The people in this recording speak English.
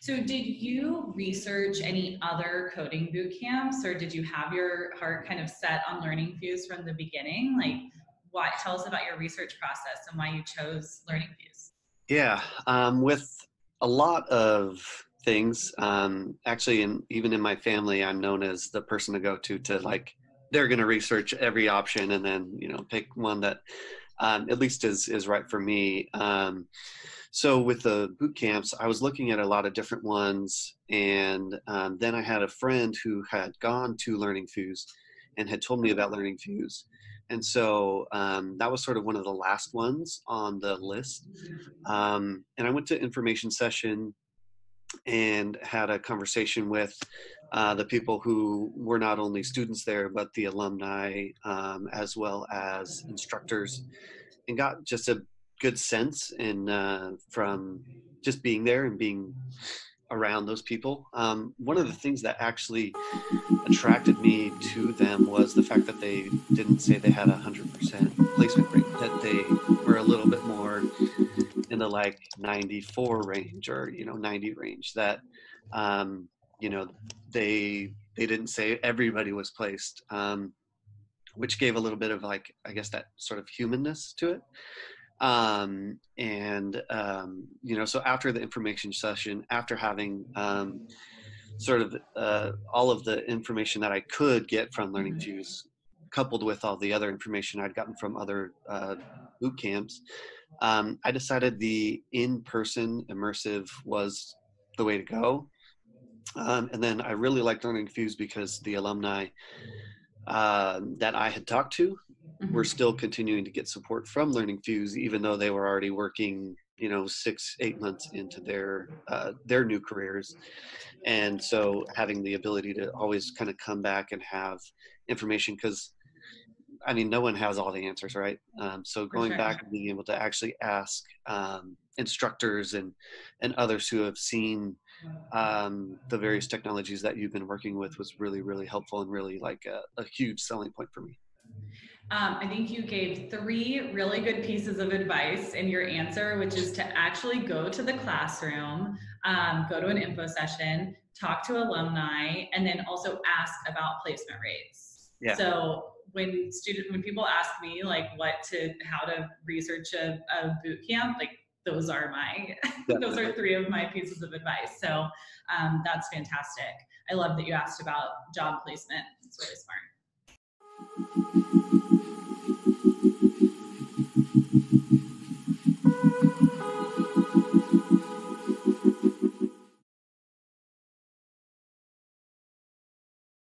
So, did you research any other coding boot camps, or did you have your heart kind of set on LearningFuze from the beginning? Like, what? Tell us about your research process and why you chose Learning Fuse. Yeah, um, with a lot of things, um, actually, in, even in my family, I'm known as the person to go to to like they're going to research every option and then you know pick one that um, at least is is right for me. Um, so with the boot camps, I was looking at a lot of different ones, and um, then I had a friend who had gone to LearningFuze and had told me about LearningFuze, and so um, that was sort of one of the last ones on the list. Um, and I went to information session and had a conversation with uh, the people who were not only students there but the alumni um, as well as instructors and got just a good sense in uh, from just being there and being around those people. Um, one of the things that actually attracted me to them was the fact that they didn't say they had a hundred percent placement rate; that they in the like 94 range or you know 90 range. That um, you know they they didn't say everybody was placed. Um, which gave a little bit of like i guess that sort of humanness to it um, and um, you know so after the information session after having um, sort of uh, all of the information that i could get from learning mm-hmm. fuse coupled with all the other information i'd gotten from other uh, boot camps um, i decided the in-person immersive was the way to go um, and then i really liked LearningFuze because the alumni uh, that i had talked to mm-hmm. we're still continuing to get support from LearningFuze, even though they were already working, you know, six, eight months into their uh, their new careers. And so having the ability to always kind of come back and have information because I mean, no one has all the answers, right? Um, so going sure. back and being able to actually ask um, instructors and and others who have seen um, the various technologies that you've been working with was really, really helpful and really like a, a huge selling point for me. Um, I think you gave three really good pieces of advice in your answer, which is to actually go to the classroom, um, go to an info session, talk to alumni, and then also ask about placement rates. Yeah. So when student when people ask me like what to how to research a, a boot camp, like those are my those are three of my pieces of advice. So um, that's fantastic. I love that you asked about job placement. It's really smart.